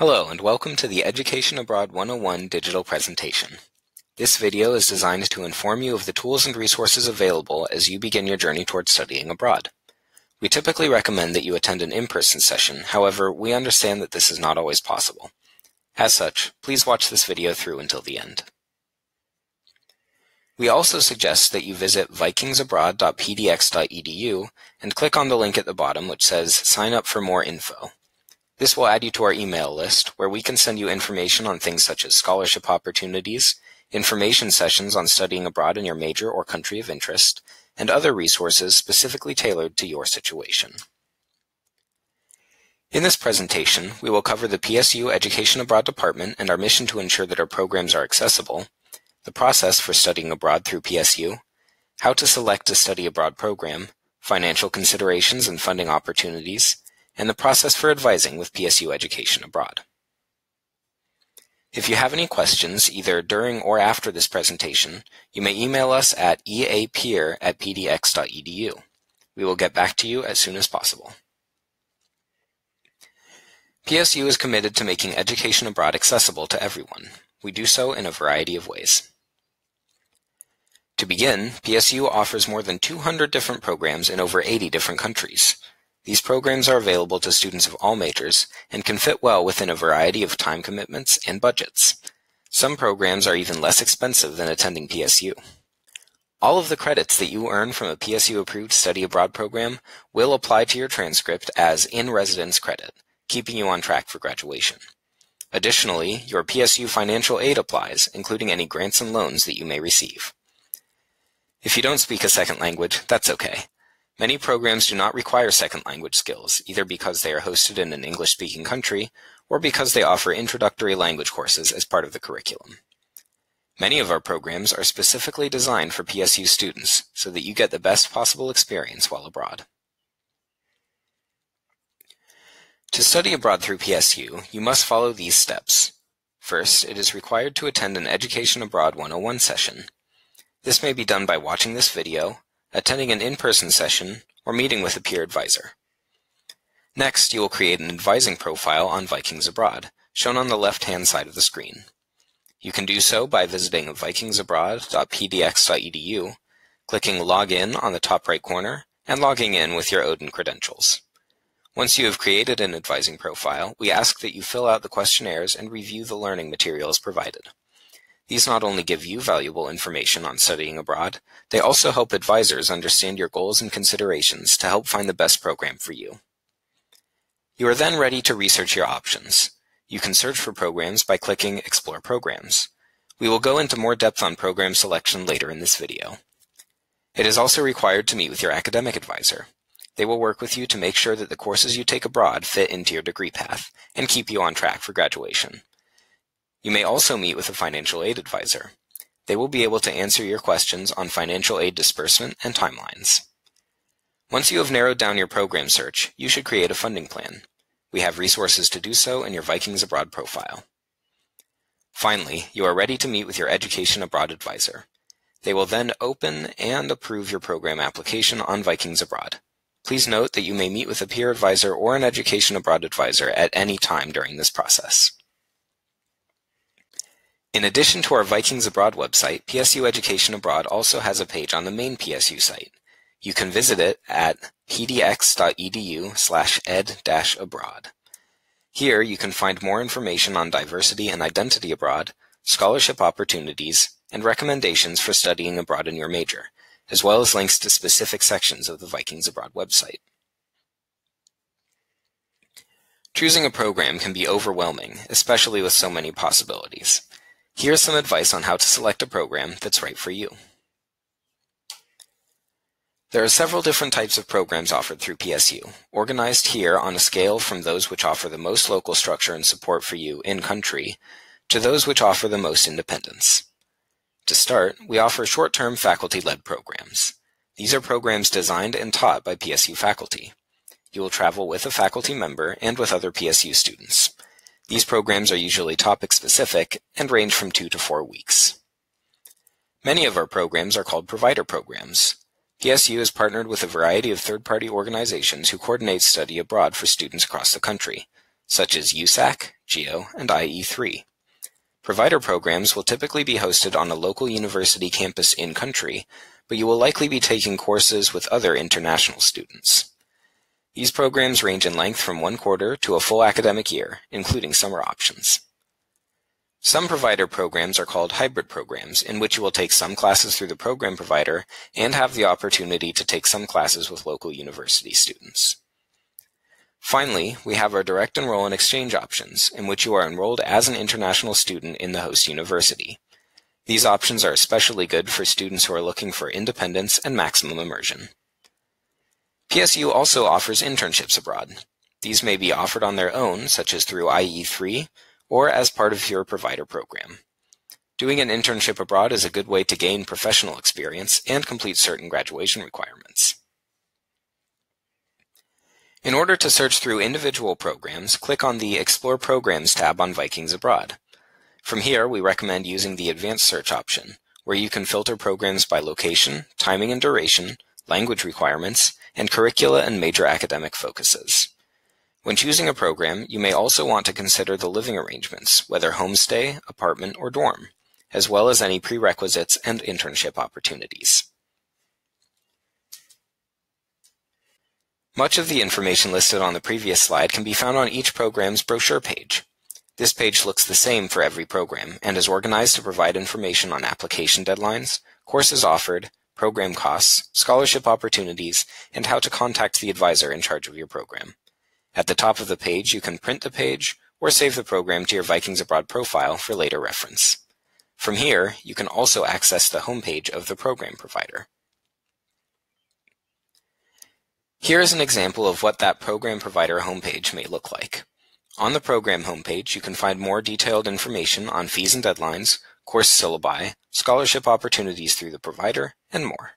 Hello and welcome to the Education Abroad 101 digital presentation. This video is designed to inform you of the tools and resources available as you begin your journey towards studying abroad. We typically recommend that you attend an in-person session, however, we understand that this is not always possible. As such, please watch this video through until the end. We also suggest that you visit vikingsabroad.pdx.edu and click on the link at the bottom which says Sign up for more info. This will add you to our email list, where we can send you information on things such as scholarship opportunities, information sessions on studying abroad in your major or country of interest, and other resources specifically tailored to your situation. In this presentation, we will cover the PSU Education Abroad Department and our mission to ensure that our programs are accessible, the process for studying abroad through PSU, how to select a study abroad program, financial considerations and funding opportunities, and the process for advising with PSU Education Abroad. If you have any questions, either during or after this presentation, you may email us at eapeer at pdx.edu. We will get back to you as soon as possible. PSU is committed to making education abroad accessible to everyone. We do so in a variety of ways. To begin, PSU offers more than 200 different programs in over 80 different countries. These programs are available to students of all majors and can fit well within a variety of time commitments and budgets. Some programs are even less expensive than attending PSU. All of the credits that you earn from a PSU-approved study abroad program will apply to your transcript as in-residence credit, keeping you on track for graduation. Additionally, your PSU financial aid applies, including any grants and loans that you may receive. If you don't speak a second language, that's okay. Many programs do not require second language skills, either because they are hosted in an English-speaking country or because they offer introductory language courses as part of the curriculum. Many of our programs are specifically designed for PSU students so that you get the best possible experience while abroad. To study abroad through PSU, you must follow these steps. First, it is required to attend an Education Abroad 101 session. This may be done by watching this video, attending an in-person session, or meeting with a peer advisor. Next, you will create an advising profile on Vikings Abroad, shown on the left-hand side of the screen. You can do so by visiting vikingsabroad.pdx.edu, clicking Login on the top right corner, and logging in with your Odin credentials. Once you have created an advising profile, we ask that you fill out the questionnaires and review the learning materials provided. These not only give you valuable information on studying abroad, they also help advisors understand your goals and considerations to help find the best program for you. You are then ready to research your options. You can search for programs by clicking Explore Programs. We will go into more depth on program selection later in this video. It is also required to meet with your academic advisor. They will work with you to make sure that the courses you take abroad fit into your degree path and keep you on track for graduation. You may also meet with a financial aid advisor. They will be able to answer your questions on financial aid disbursement and timelines. Once you have narrowed down your program search, you should create a funding plan. We have resources to do so in your Vikings Abroad profile. Finally, you are ready to meet with your Education Abroad advisor. They will then open and approve your program application on Vikings Abroad. Please note that you may meet with a peer advisor or an Education Abroad advisor at any time during this process. In addition to our Vikings Abroad website, PSU Education Abroad also has a page on the main PSU site. You can visit it at pdx.edu slash ed-abroad. Here you can find more information on diversity and identity abroad, scholarship opportunities, and recommendations for studying abroad in your major, as well as links to specific sections of the Vikings Abroad website. Choosing a program can be overwhelming, especially with so many possibilities. Here's some advice on how to select a program that's right for you. There are several different types of programs offered through PSU, organized here on a scale from those which offer the most local structure and support for you in-country to those which offer the most independence. To start, we offer short-term faculty-led programs. These are programs designed and taught by PSU faculty. You will travel with a faculty member and with other PSU students. These programs are usually topic-specific and range from two to four weeks. Many of our programs are called provider programs. PSU has partnered with a variety of third-party organizations who coordinate study abroad for students across the country, such as USAC, GEO, and IE3. Provider programs will typically be hosted on a local university campus in-country, but you will likely be taking courses with other international students. These programs range in length from one quarter to a full academic year, including summer options. Some provider programs are called hybrid programs, in which you will take some classes through the program provider and have the opportunity to take some classes with local university students. Finally, we have our direct enroll and exchange options, in which you are enrolled as an international student in the host university. These options are especially good for students who are looking for independence and maximum immersion. PSU also offers internships abroad. These may be offered on their own, such as through IE3, or as part of your provider program. Doing an internship abroad is a good way to gain professional experience and complete certain graduation requirements. In order to search through individual programs, click on the Explore Programs tab on Vikings Abroad. From here, we recommend using the Advanced Search option, where you can filter programs by location, timing and duration, language requirements, and curricula and major academic focuses. When choosing a program, you may also want to consider the living arrangements, whether homestay, apartment, or dorm, as well as any prerequisites and internship opportunities. Much of the information listed on the previous slide can be found on each program's brochure page. This page looks the same for every program and is organized to provide information on application deadlines, courses offered, program costs, scholarship opportunities, and how to contact the advisor in charge of your program. At the top of the page, you can print the page or save the program to your Vikings Abroad profile for later reference. From here, you can also access the homepage of the program provider. Here is an example of what that program provider homepage may look like. On the program homepage, you can find more detailed information on fees and deadlines, course syllabi, scholarship opportunities through the provider, and more.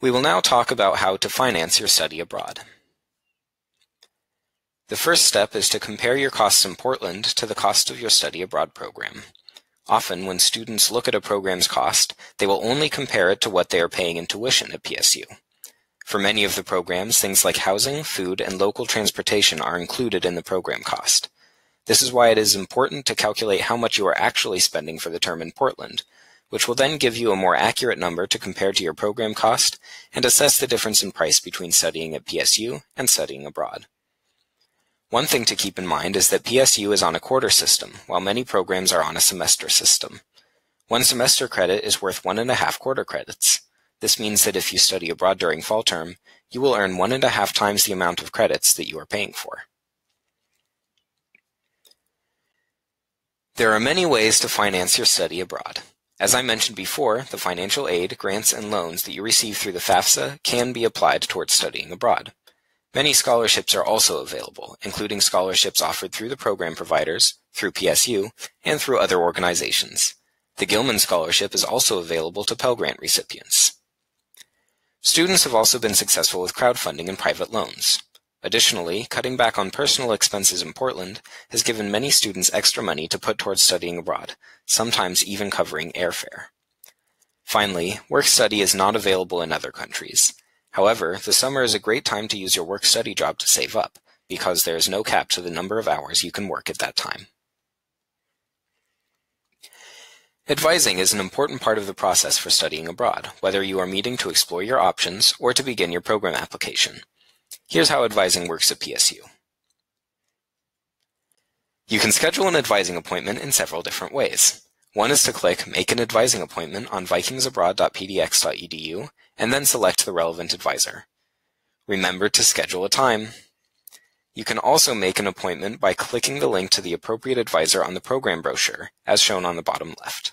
We will now talk about how to finance your study abroad. The first step is to compare your costs in Portland to the cost of your study abroad program. Often, when students look at a program's cost, they will only compare it to what they are paying in tuition at PSU. For many of the programs, things like housing, food, and local transportation are included in the program cost. This is why it is important to calculate how much you are actually spending for the term in Portland, which will then give you a more accurate number to compare to your program cost and assess the difference in price between studying at PSU and studying abroad. One thing to keep in mind is that PSU is on a quarter system, while many programs are on a semester system. One semester credit is worth one and a half quarter credits. This means that if you study abroad during fall term, you will earn one and a half times the amount of credits that you are paying for. There are many ways to finance your study abroad. As I mentioned before, the financial aid, grants, and loans that you receive through the FAFSA can be applied towards studying abroad. Many scholarships are also available, including scholarships offered through the program providers, through PSU, and through other organizations. The Gilman Scholarship is also available to Pell Grant recipients. Students have also been successful with crowdfunding and private loans. Additionally, cutting back on personal expenses in Portland has given many students extra money to put towards studying abroad, sometimes even covering airfare. Finally, work-study is not available in other countries. However, the summer is a great time to use your work-study job to save up, because there is no cap to the number of hours you can work at that time. Advising is an important part of the process for studying abroad, whether you are meeting to explore your options or to begin your program application. Here's how advising works at PSU. You can schedule an advising appointment in several different ways. One is to click Make an Advising Appointment on vikingsabroad.pdx.edu and then select the relevant advisor. Remember to schedule a time. You can also make an appointment by clicking the link to the appropriate advisor on the program brochure, as shown on the bottom left.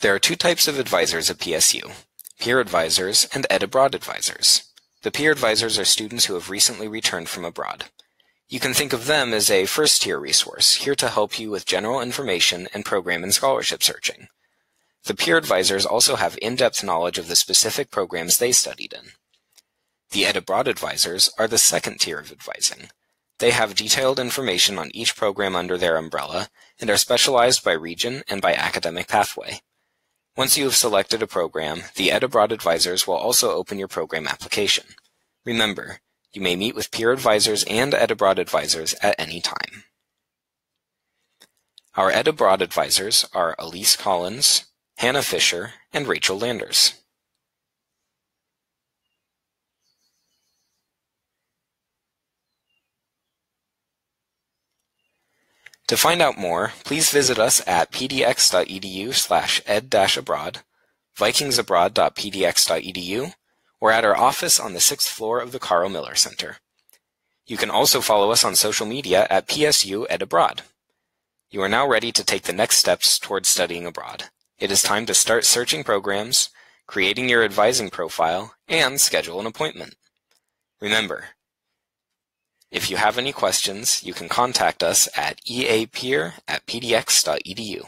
There are two types of advisors at PSU, peer advisors and Ed Abroad advisors. The peer advisors are students who have recently returned from abroad. You can think of them as a first-tier resource, here to help you with general information and program and scholarship searching. The peer advisors also have in-depth knowledge of the specific programs they studied in. The Ed Abroad advisors are the second tier of advising. They have detailed information on each program under their umbrella and are specialized by region and by academic pathway. Once you have selected a program, the Ed Abroad advisors will also open your program application. Remember, You may meet with peer advisors and EdAbroad advisors at any time. Our EdAbroad advisors are Elise Collins, Hannah Fisher, and Rachel Landers. To find out more, please visit us at pdx.edu slash ed-abroad, vikingsabroad.pdx.edu, or at our office on the sixth floor of the Karl Miller Center. You can also follow us on social media at PSU Ed Abroad. You are now ready to take the next steps towards studying abroad. It is time to start searching programs, creating your advising profile, and schedule an appointment. Remember, if you have any questions, you can contact us at eapeer at pdx.edu.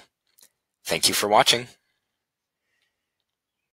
Thank you for watching.